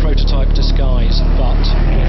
prototype disguise, but